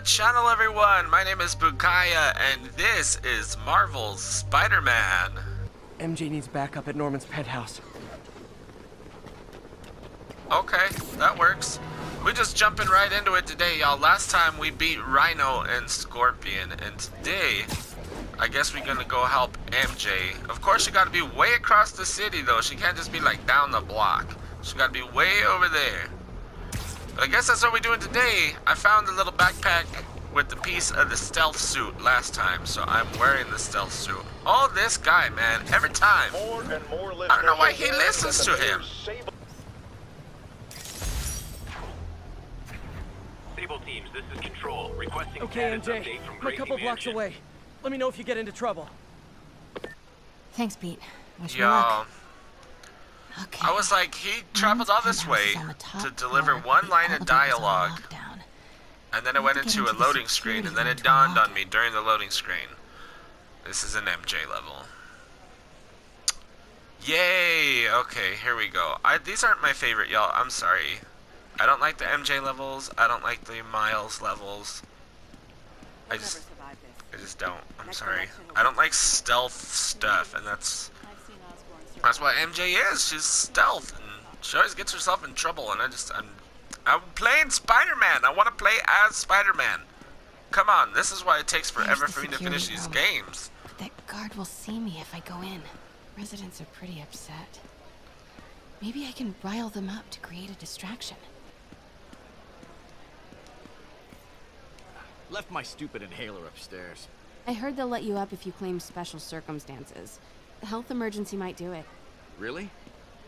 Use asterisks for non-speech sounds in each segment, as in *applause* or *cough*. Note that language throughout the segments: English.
the channel, everyone! My name is Bukkiah, and this is Marvel's Spider-Man. MJ needs backup at Norman's penthouse. Okay, that works. We're just jumping right into it today, y'all. Last time we beat Rhino and Scorpion, and today, I guess we're gonna go help MJ. Of course, she gotta be way across the city, though. She can't just be, like, down the block. She gotta be way over there. But I guess that's what we're doing today. I found a little backpack with the piece of the stealth suit last time, so I'm wearing the stealth suit. Oh, this guy, man, every time. More and more I don't know why he listens to him. Sable- Sable teams, this is Control. Requesting Okay, MJ. update from I'm a couple blocks away. Let me know if you get into trouble. Thanks, Pete. Wish me luck. Okay. I was like, he traveled all this way is on the top to deliver one line of dialogue, and then it went have into a loading screen, and then it dawned on me during the loading screen. This is an MJ level. Yay! Okay, here we go. I, these aren't my favorite, y'all. I'm sorry. I don't like the MJ levels. I don't like the Miles levels. I just, I just don't. I'm sorry. I don't like stealth stuff, and that's that's what MJ is. She's stealth, and she always gets herself in trouble. And I just, I'm, I'm playing Spider-Man. I want to play as Spider-Man. Come on, this is why it takes forever for me to security finish these room. games. But that guard will see me if I go in. Residents are pretty upset. Maybe I can rile them up to create a distraction. Left my stupid inhaler upstairs. I heard they'll let you up if you claim special circumstances. The health emergency might do it. Really?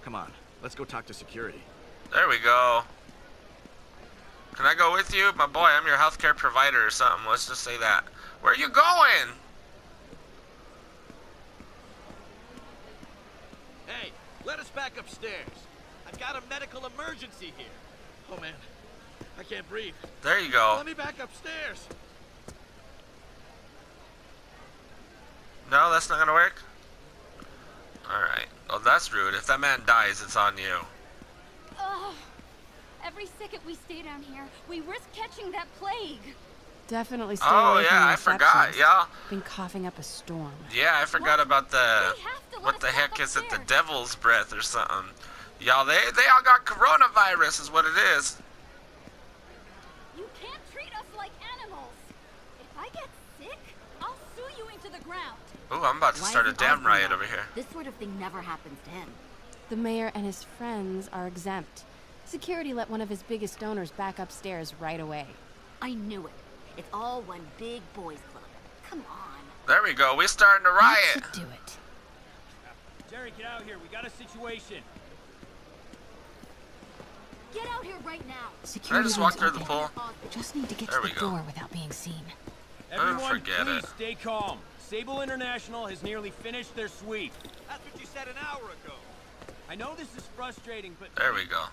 Come on, let's go talk to security. There we go. Can I go with you? My boy, I'm your healthcare provider or something. Let's just say that. Where are you going? Hey, let us back upstairs. I've got a medical emergency here. Oh man, I can't breathe. There you go. Let me back upstairs. No, that's not gonna work? Alright. Well, that's rude. If that man dies, it's on you. Ugh. Every second we stay down here, we risk catching that plague. Definitely stay Oh, away yeah, the I forgot, receptionist. yeah. Been coughing up a storm. Yeah, I forgot about the... They have to let What the heck is it? The devil's breath or something. Y'all, they, they all got coronavirus is what it is. You can't treat us like animals. If I get sick, I'll sue you into the ground. Ooh, I'm about to Why start a damn riot over here. This sort of thing never happens to him. The mayor and his friends are exempt. Security let one of his biggest donors back upstairs right away. I knew it. It's all one big boys club. Come on. There we go. We're starting a That riot. should do it. Jerry, get out here. We got a situation. Get out here right now. Security I just walk room's through the open. pool? Just need to get There to the go. door without being seen. Everyone, forget please it. stay calm. Sable International has nearly finished their sweep. That's what you said an hour ago. I know this is frustrating, but There we go.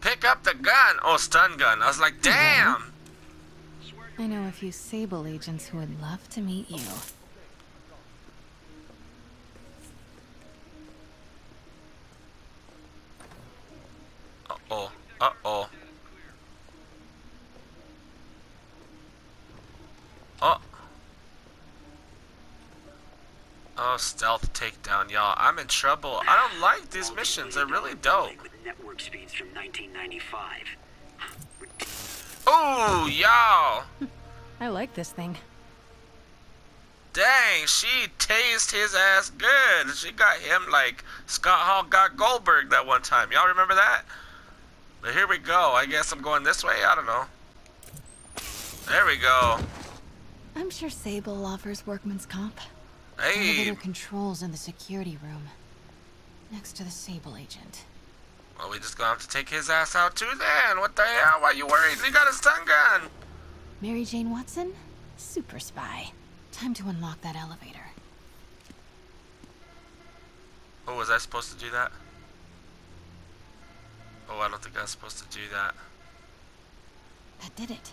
Pick up the gun. Oh, stun gun. I was like, *laughs* damn. I know a few Sable agents who would love to meet you. Uh oh. Uh oh. Uh oh. Oh. Oh, stealth takedown, y'all. I'm in trouble. I don't like these missions. They're really dope. Network speeds from 1995. Ooh, y'all. *laughs* I like this thing. Dang, she tased his ass good. She got him like Scott Hall got Goldberg that one time. Y'all remember that? But here we go. I guess I'm going this way. I don't know. There we go. I'm sure Sable offers workman's comp. Hey. Elevator controls in the security room. Next to the Sable agent. Well, we just gonna have to take his ass out too then. What the hell? Why you worried? He got a stun gun. Mary Jane Watson? Super spy. Time to unlock that elevator. Oh, was I supposed to do that? Oh, I don't think I was supposed to do that. That did it.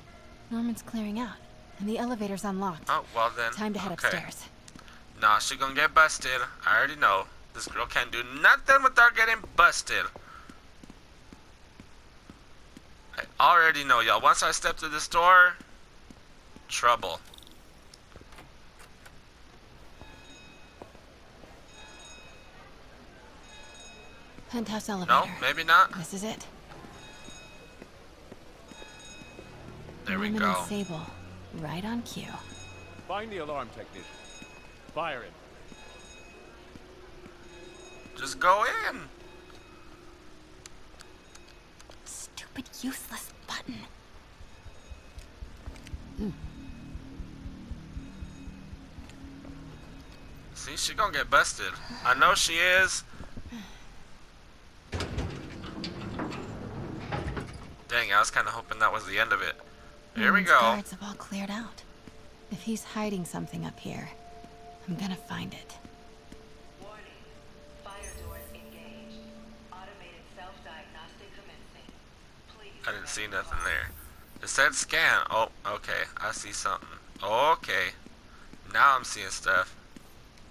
Norman's clearing out, and the elevator's unlocked. Oh, well then. Time to head okay. upstairs. Nah, she gonna get busted. I already know. This girl can't do nothing without getting busted. I already know, y'all. Once I step through this door, trouble. Penthouse elevator. No, elevator. maybe not. This is it. There we Norman go. and Sable. Right on cue. Find the alarm technician. Fire him. Just go in. Stupid, useless button. See, she gonna get busted. I know she is. Dang, I was kind of hoping that was the end of it. Here we Norman's go. guards have all cleared out. If he's hiding something up here, I'm gonna find it. Warning. Fire doors engaged. Automated self-diagnostic commencing. Please. I didn't see nothing there. It said scan. Oh, okay. I see something. Okay. Now I'm seeing stuff.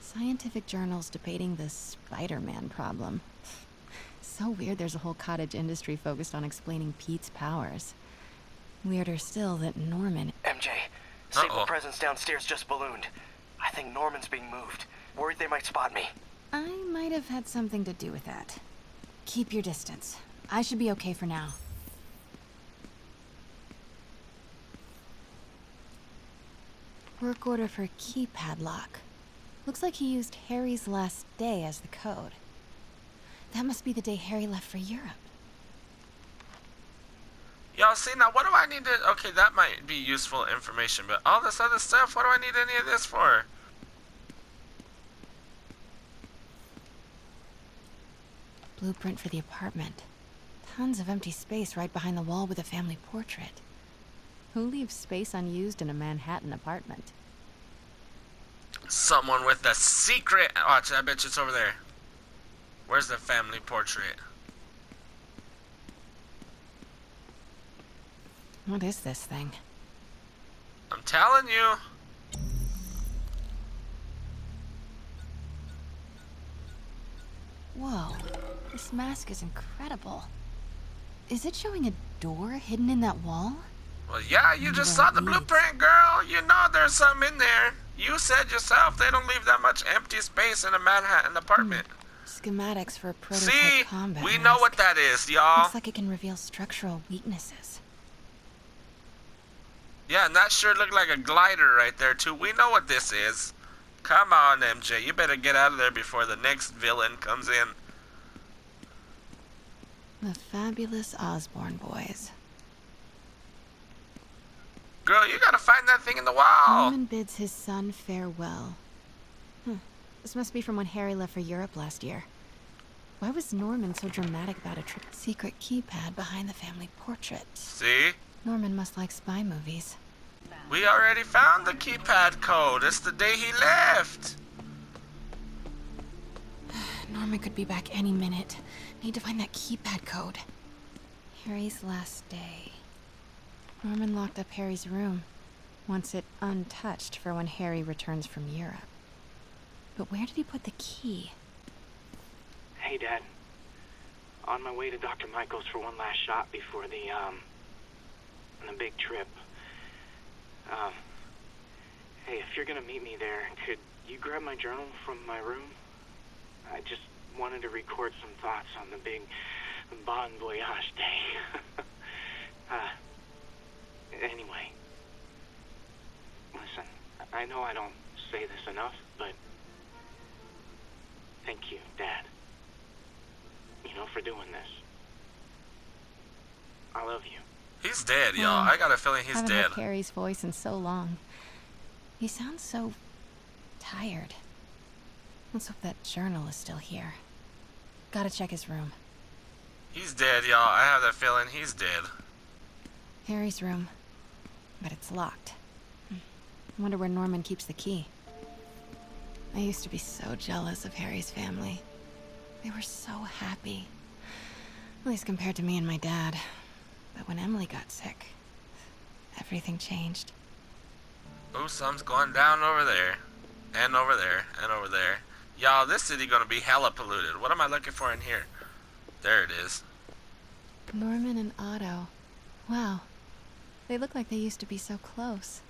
Scientific journals debating the Spider-Man problem. *sighs* So weird there's a whole cottage industry focused on explaining Pete's powers. Weirder still that Norman... MJ, Sable Uh-oh. presence downstairs just ballooned. I think Norman's being moved. Worried they might spot me. I might have had something to do with that. Keep your distance. I should be okay for now. Work order for keypad lock. Looks like he used Harry's last day as the code. That must be the day Harry left for Europe. Y'all see now? What do I need to? Okay, that might be useful information, but all this other stuff. What do I need any of this for? Blueprint for the apartment. Tons of empty space right behind the wall with a family portrait. Who leaves space unused in a Manhattan apartment? Someone with a secret. Watch, I bet you it's over there. Where's the family portrait? What is this thing? I'm telling you. Whoa, this mask is incredible. Is it showing a door hidden in that wall? Well, yeah, you just saw the blueprint, girl. You know there's something in there. You said yourself they don't leave that much empty space in a Manhattan apartment. Hmm. Schematics for a prototype See, combat we know what that is, y'all. Looks like it can reveal structural weaknesses. Yeah, and that sure looked like a glider right there, too. We know what this is. Come on, MJ. You better get out of there before the next villain comes in. The fabulous Osborn boys. Girl, you gotta find that thing in the wall. Norman bids his son farewell. Huh. This must be from when Harry left for Europe last year. Why was Norman so dramatic about a trip? Secret keypad behind the family portrait. See? Norman must like spy movies. We already found the keypad code. It's the day he left. Could be back any minute. Need to find that keypad code. Harry's last day. Norman locked up Harry's room. Wants it untouched for when Harry returns from Europe. But where did he put the key? Hey, Dad. On my way to Dr. Michael's for one last shot before the, um, the big trip. Um, hey, if you're gonna meet me there, could you grab my journal from my room? I just wanted to record some thoughts on the big Bon Voyage day. *laughs* uh, anyway. Listen, I know I don't say this enough, but thank you, Dad. You know, for doing this. I love you. He's dead, y'all. I got a feeling he's Haven't dead. heard Harry's voice in so long. He sounds so tired. Let's hope that journal is still here. Gotta check his room. He's dead, y'all. I have that feeling he's dead. Harry's room. But it's locked. Hmm. I wonder where Norman keeps the key. I used to be so jealous of Harry's family. They were so happy. At least compared to me and my dad. But when Emily got sick, everything changed. Ooh, something's going down over there. And over there. And over there. Y'all, this city gonna be hella polluted. What am I looking for in here? There it is. Norman and Otto. Wow. They look like they used to be so close.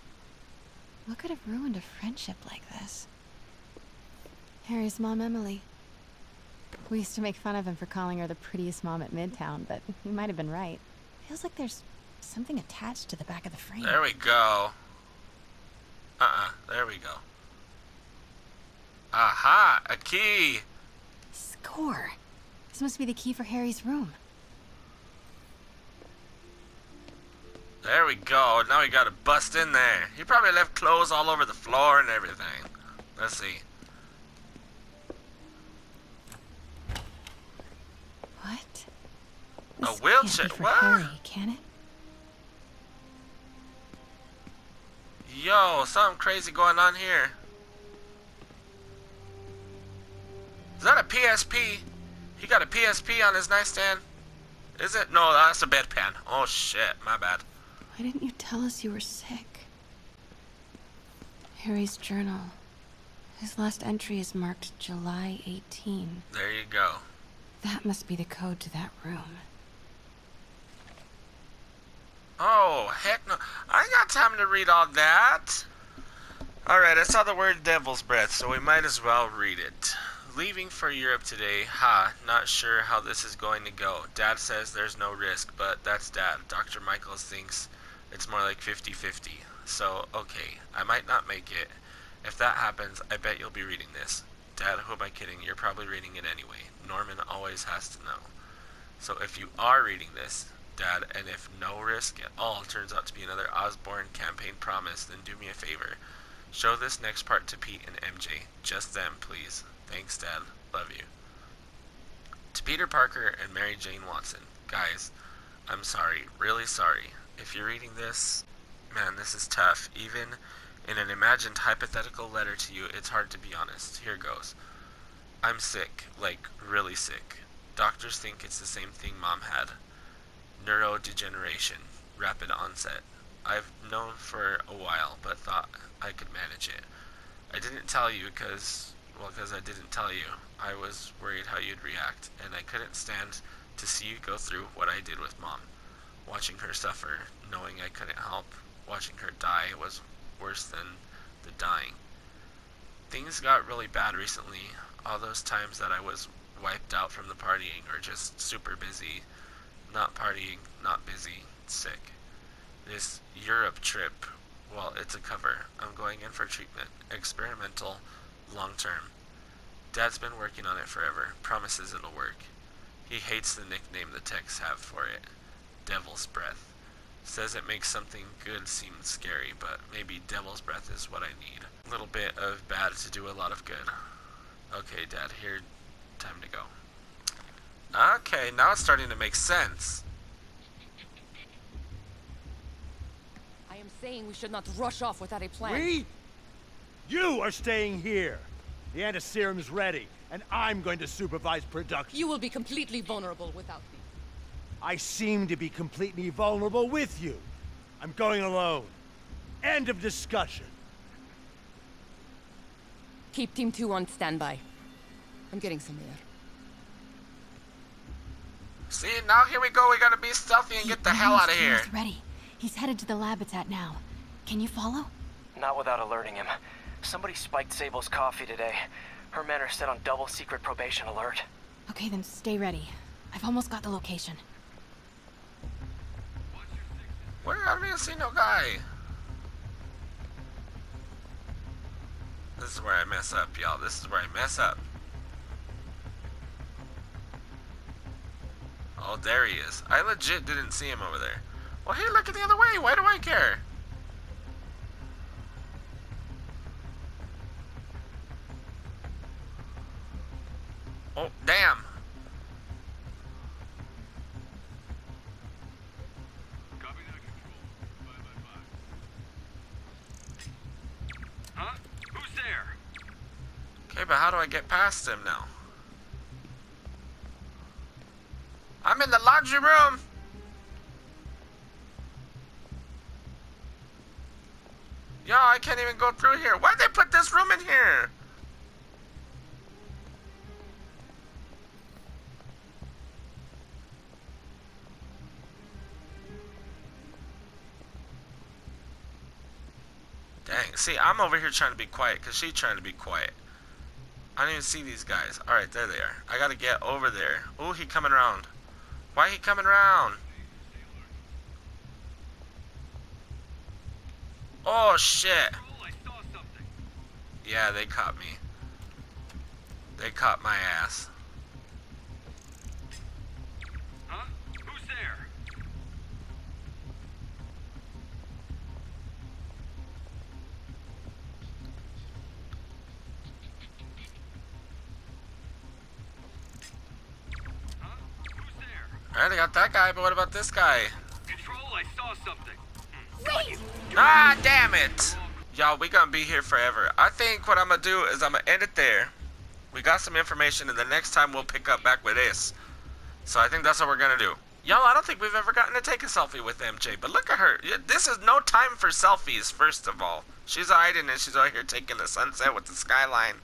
What could have ruined a friendship like this? Harry's mom, Emily. We used to make fun of him for calling her the prettiest mom at Midtown, but *laughs* he might have been right. Feels like there's something attached to the back of the frame. There we go. Uh-uh. There we go. Aha! A key! Score! This must be the key for Harry's room. There we go. Now we gotta bust in there. He probably left clothes all over the floor and everything. Let's see. What? A This wheelchair? Can't be for What? Harry, can it? Yo, something crazy going on here. Is that a PSP? He got a PSP on his nightstand? Is it? No, that's a bedpan. Oh shit, my bad. Why didn't you tell us you were sick? Harry's journal. His last entry is marked July 18. There you go. That must be the code to that room. Oh, heck no. I ain't got time to read all that. Alright, I saw the word devil's breath, so we might as well read it. Leaving for Europe today, ha, not sure how this is going to go. Dad says there's no risk, but that's Dad. Dr. Michaels thinks it's more like 50 50. So, okay, I might not make it. If that happens, I bet you'll be reading this. Dad, who am I kidding? You're probably reading it anyway. Norman always has to know. So if you are reading this, Dad, and if no risk at all turns out to be another Osborn campaign promise, then do me a favor. Show this next part to Pete and MJ. Just them, please. Thanks, Dad. Love you. To Peter Parker and Mary Jane Watson. Guys, I'm sorry. Really sorry. If you're reading this, man, this is tough. Even in an imagined hypothetical letter to you, it's hard to be honest. Here goes. I'm sick. Like, really sick. Doctors think it's the same thing Mom had neurodegeneration, rapid onset. I've known for a while, but thought I could manage it. I didn't tell you because, well, because I didn't tell you. I was worried how you'd react, and I couldn't stand to see you go through what I did with Mom. Watching her suffer, knowing I couldn't help, watching her die was worse than the dying. Things got really bad recently. All those times that I was wiped out from the partying or just super busy not partying, not busy, sick. This Europe trip, well, it's a cover. I'm going in for treatment. Experimental, long term. Dad's been working on it forever. Promises it'll work. He hates the nickname the techs have for it. Devil's Breath. Says it makes something good seem scary, but maybe Devil's Breath is what I need. A little bit of bad to do a lot of good. Okay, Dad, here, time to go. Okay, now it's starting to make sense. I am saying we should not rush off without a plan. We? You are staying here. The antiserum's ready, and I'm going to supervise production. You will be completely vulnerable without me. I seem to be completely vulnerable with you. I'm going alone. End of discussion. Keep Team 2 on standby. I'm getting some air. See, now here we go. We gotta be stealthy and get the hell out of here. He's ready. He's headed to the lab it's at now. Can you follow? Not without alerting him. Somebody spiked Sable's coffee today. Her men are set on double secret probation alert. Okay, then stay ready. I've almost got the location. Where? I don't even see no guy. This is where I mess up, y'all. This is where I mess up. Oh, there he is. I legit didn't see him over there. Well, hey, look at the other way. Why do I care? get past him now. I'm in the laundry room! Yo, I can't even go through here. Why'd they put this room in here? Dang, see, I'm over here trying to be quiet because she's trying to be quiet. I don't even see these guys. Alright, there they are. I gotta get over there. Oh, he coming around. Why he coming around? Oh, shit. Yeah, they caught me. They caught my ass. Alright, I got that guy, but what about this guy? Control, I saw something. Wait! Ah, damn it! Y'all, we gonna be here forever. I think what I'm gonna do is I'm gonna end it there. We got some information, and the next time we'll pick up back with this. So I think that's what we're gonna do. Y'all, I don't think we've ever gotten to take a selfie with MJ, but look at her. This is no time for selfies, first of all. She's hiding and she's out here taking the sunset with the skyline.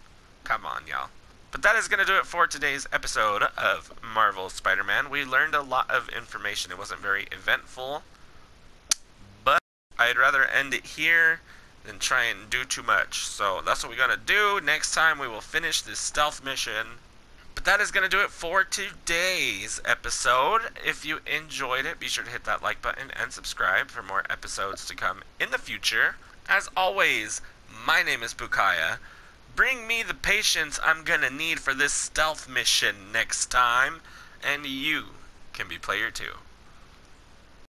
Come on, y'all. But that is going to do it for today's episode of Marvel Spider-Man. We learned a lot of information. It wasn't very eventful, but I'd rather end it here than try and do too much. So that's what we're going to do. Next time we will finish this stealth mission. But that is going to do it for today's episode. If you enjoyed it, be sure to hit that like button and subscribe for more episodes to come in the future. As always, my name is Bukkiah. Bring me the patience I'm gonna need for this stealth mission next time, and you can be player two.